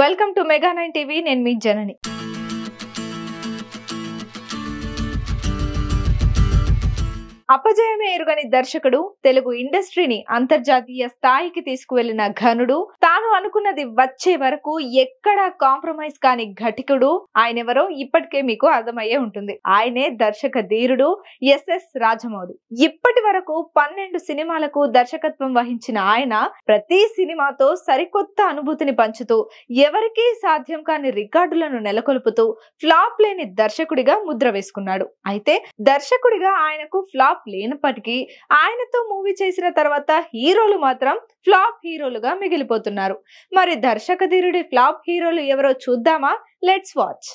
Welcome to mega nine TV నేను మీ జనని. అపజయమే ఎరుగని దర్శకుడు తెలుగు ఇండస్ట్రీని అంతర్జాతీయ స్థాయికి తీసుకువెళ్ళిన ఘనుడు. తాను అనుకున్నది వచ్చే వరకు ఎక్కడా కాంప్రమైజ్ కాని ఘటికుడు ఆయనెవరో ఇప్పటికే మీకు అర్థమయ్యే ఉంటుంది. ఆయనే దర్శక ధీరుడు ఎస్ఎస్ రాజమౌళి. ఇప్పటి వరకు పన్నెండు సినిమాలకు దర్శకత్వం వహించిన ఆయన ప్రతి సినిమాతో సరికొత్త అనుభూతిని పంచుతూ ఎవరికీ సాధ్యం కాని రికార్డులను నెలకొల్పుతూ ఫ్లాప్ లేని దర్శకుడిగా ముద్ర వేసుకున్నాడు. అయితే దర్శకుడిగా ఆయనకు ఫ్లాప్ లేనప్పటికీ ఆయనతో మూవీ చేసిన తర్వాత హీరోలు మాత్రం ఫ్లాప్ హీరోలుగా మిగిలిపోతున్నారు. మరి దర్శక ధీరుడి ఫ్లాప్ హీరోలు ఎవరో చూద్దామా? లెట్స్ వాచ్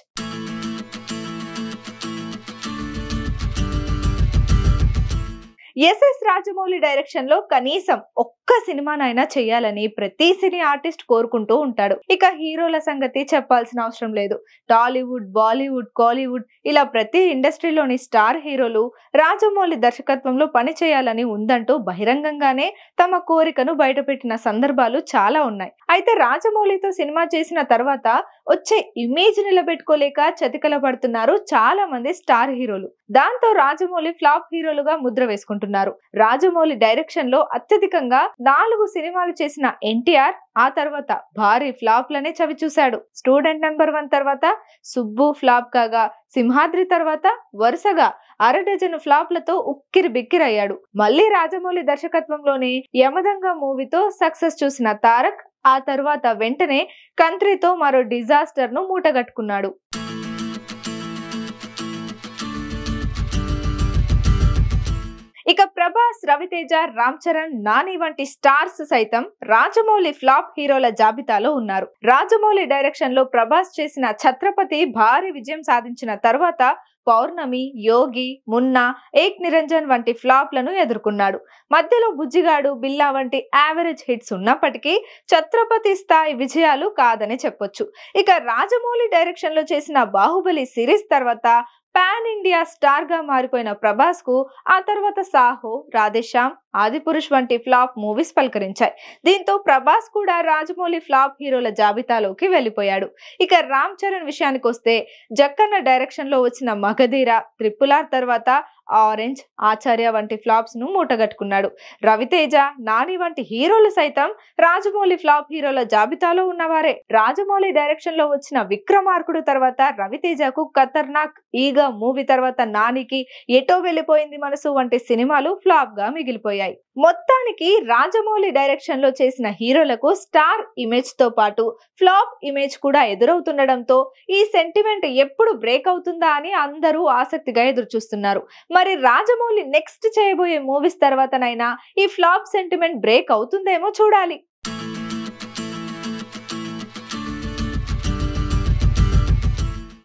ఎస్ఎస్ రాజమౌళి డైరెక్షన్లో కనీసం ఒక్క సినిమానైనా చేయాలని ప్రతి సినీ ఆర్టిస్ట్ కోరుకుంటూ ఉంటాడు. ఇక హీరోల సంగతి చెప్పాల్సిన అవసరం లేదు. టాలీవుడ్ బాలీవుడ్ కాలీవుడ్ ఇలా ప్రతి ఇండస్ట్రీలోని స్టార్ హీరోలు రాజమౌళి దర్శకత్వంలో పని చేయాలని ఉందంటూ బహిరంగంగానే తమ కోరికను బయటపెట్టిన సందర్భాలు చాలా ఉన్నాయి. అయితే రాజమౌళితో సినిమా చేసిన తర్వాత వచ్చే ఇమేజ్ నిలబెట్టుకోలేక చతికల పడుతున్నారు చాలా మంది స్టార్ హీరోలు. దాంతో రాజమౌళి ఫ్లాప్ హీరోలుగా ముద్ర వేసుకుంటున్నారు. రాజమౌళి డైరెక్షన్లో అత్యధికంగా నాలుగు సినిమాలు చేసిన ఎన్టీఆర్ ఆ తర్వాత భారీ ఫ్లాప్లనే చవి చూశాడు. స్టూడెంట్ నెంబర్ వన్ తర్వాత సుబ్బు ఫ్లాప్ కాగా సింహాద్రి తర్వాత వరుసగా అర డజను ఫ్లాప్లతో ఉక్కిరి బిక్కిరయ్యాడు మళ్ళీ రాజమౌళి దర్శకత్వంలోనే యమదంగా మూవీతో సక్సెస్ చూసిన తారక్ ఆ తర్వాత వెంటనే కంత్రితో మరో డిజాస్టర్ను మూటగట్టుకున్నాడు. ప్రభాస్ రవితేజ రామ్ చరణ్ నాని వంటి స్టార్స్ సైతం రాజమౌళి ఫ్లాప్ హీరోల జాబితాలో ఉన్నారు. రాజమౌళి డైరెక్షన్లో ప్రభాస్ చేసిన ఛత్రపతి భారీ విజయం సాధించిన తర్వాత పౌర్ణమి యోగి మున్నా ఏక్ నిరంజన్ వంటి ఫ్లాప్లను ఎదుర్కొన్నాడు. మధ్యలో బుజ్జిగాడు బిల్లా వంటి యావరేజ్ హిట్స్ ఉన్నప్పటికీ ఛత్రపతి స్థాయి విజయాలు కాదని చెప్పొచ్చు. ఇక రాజమౌళి డైరెక్షన్లో చేసిన బాహుబలి సిరీస్ తర్వాత పాన్ ఇండియా స్టార్గా మారిపోయిన ప్రభాస్కు ఆ తర్వాత సాహో రాధేశ్యామ్ ఆదిపురుష్ వంటి ఫ్లాప్ మూవీస్ పలకరించాయి. దీంతో ప్రభాస్ కూడా రాజమౌళి ఫ్లాప్ హీరోల జాబితాలోకి వెళ్ళిపోయాడు. ఇక రామ్ చరణ్ విషయానికి వస్తే జక్కన్న డైరెక్షన్లో వచ్చిన మగధీర ట్రిపుల్ ఆర్ తర్వాత ఆరెంజ్ ఆచార్య వంటి ఫ్లాప్స్ను మూటగట్టుకున్నాడు. రవితేజ నాని వంటి హీరోలు సైతం రాజమౌళి ఫ్లాప్ హీరోల జాబితాలో ఉన్నవారే. రాజమౌళి డైరెక్షన్లో వచ్చిన విక్రమార్కుడు తర్వాత రవితేజకు ఖతర్నాక్. ఈగ మూవీ తర్వాత నానికి ఎటో వెళ్ళిపోయింది మనసు వంటి సినిమాలు ఫ్లాప్గా మిగిలిపోయాయి. మొత్తానికి రాజమౌళి డైరెక్షన్లో చేసిన హీరోలకు స్టార్ ఇమేజ్తో పాటు ఫ్లాప్ ఇమేజ్ కూడా ఎదురవుతుండడంతో ఈ సెంటిమెంట్ ఎప్పుడు బ్రేక్ అవుతుందా అని అందరూ ఆసక్తిగా ఎదురు చూస్తున్నారు మరి రాజమౌళి నెక్స్ట్ చేయబోయే మూవీస్ తర్వాతనైనా ఈ ఫ్లాప్ సెంటిమెంట్ బ్రేక్ అవుతుందేమో చూడాలి.